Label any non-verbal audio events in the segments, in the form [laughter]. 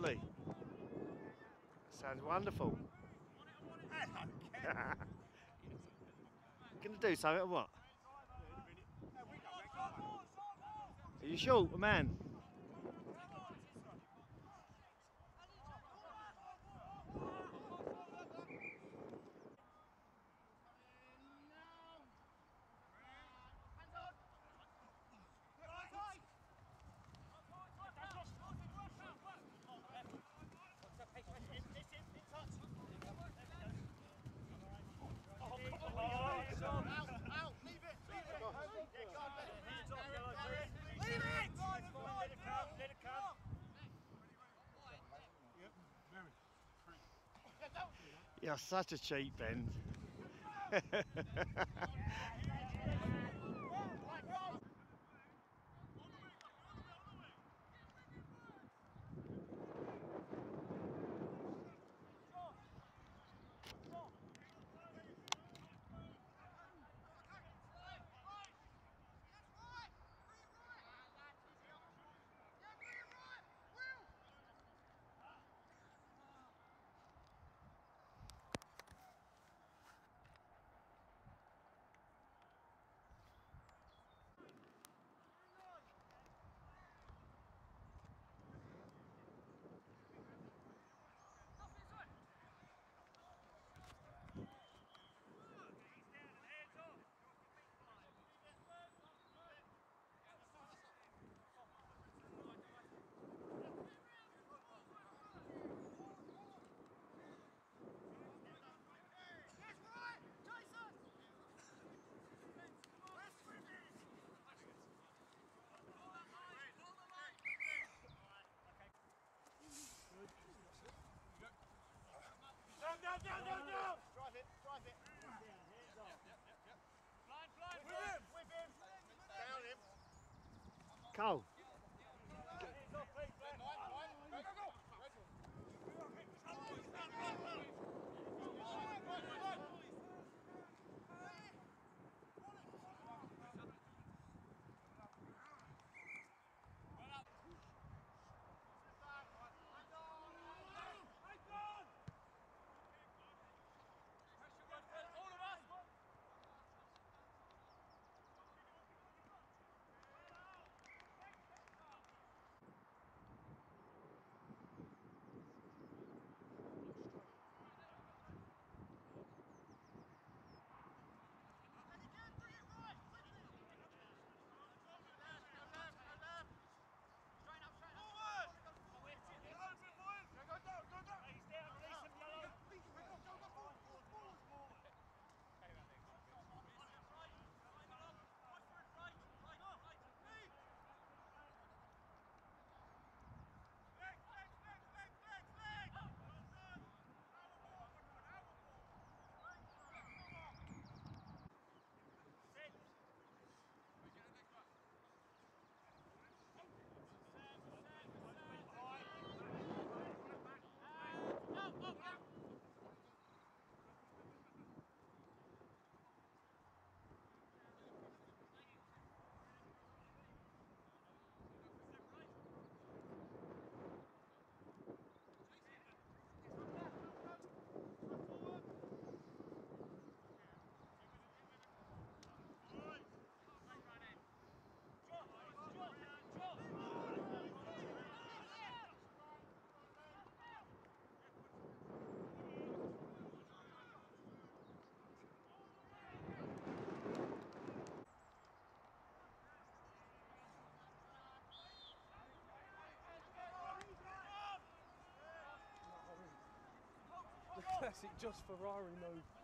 lovely. Sounds wonderful. [laughs] Going to do something or what? Are you sure, man? You're such a cheap Ben. [laughs] classic just Ferrari move.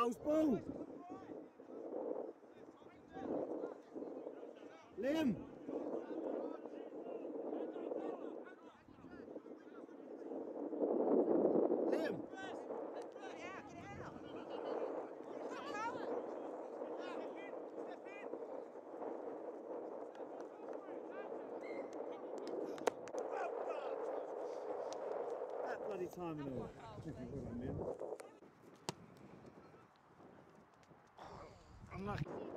Cows ball. Liam. Bloody time and all. [laughs] Well done,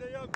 Bende yok.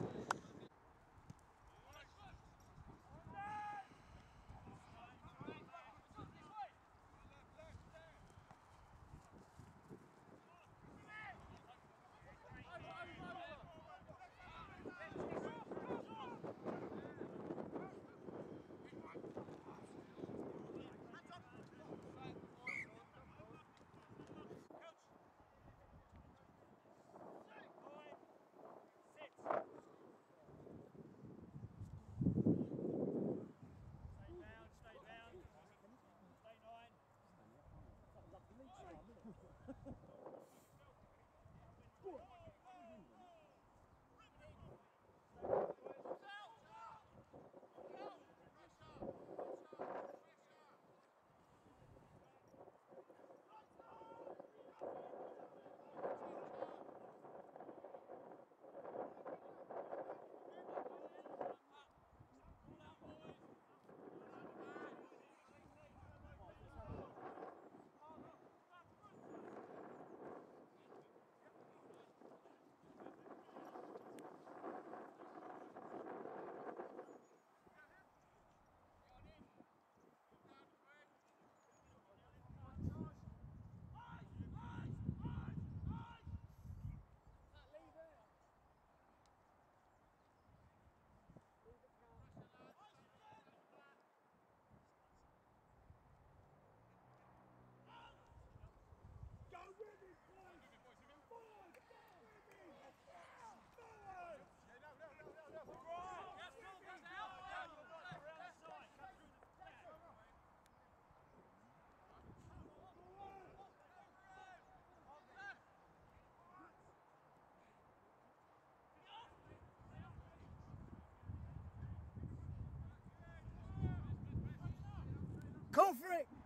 Go for it!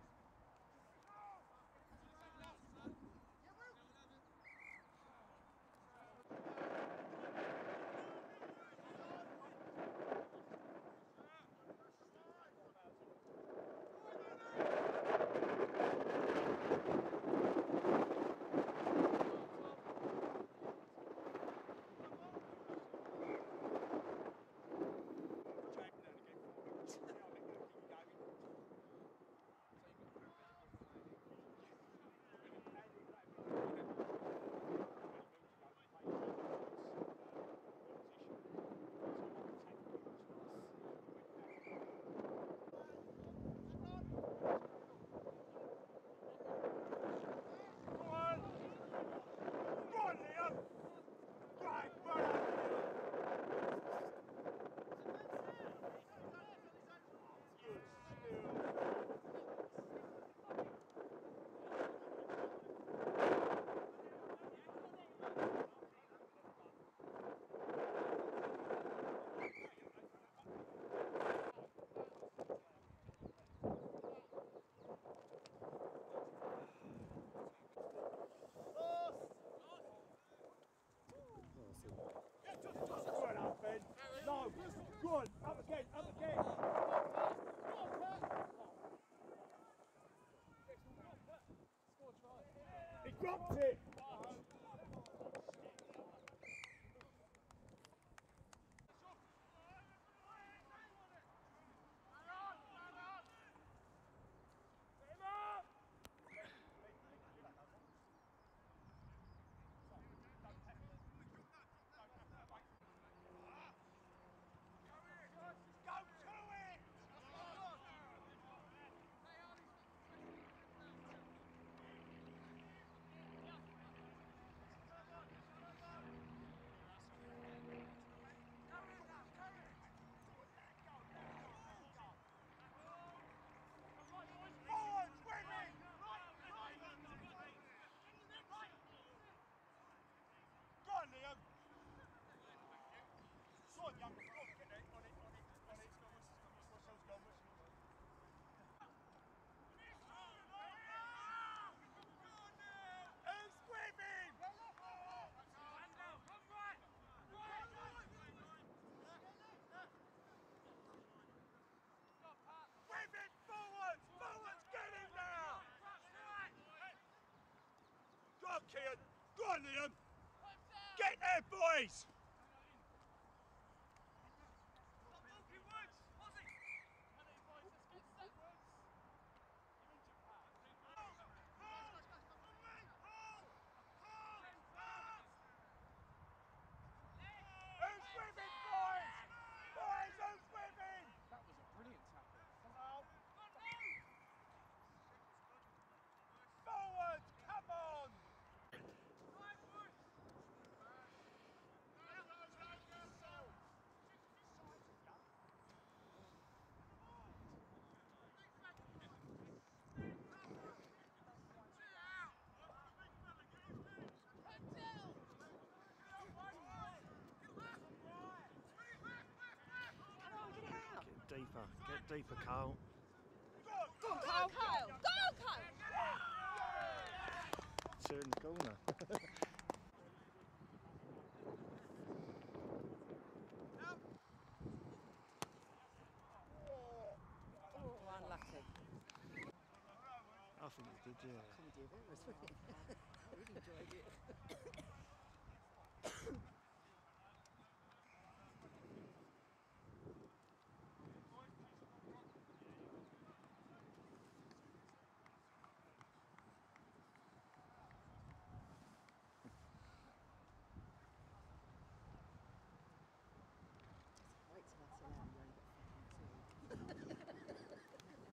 dropped. Go on, Liam! Get there, boys! play for Carl. Go, Carl! Go, Carl! Turn the corner. [laughs] I think you did, yeah. I couldn't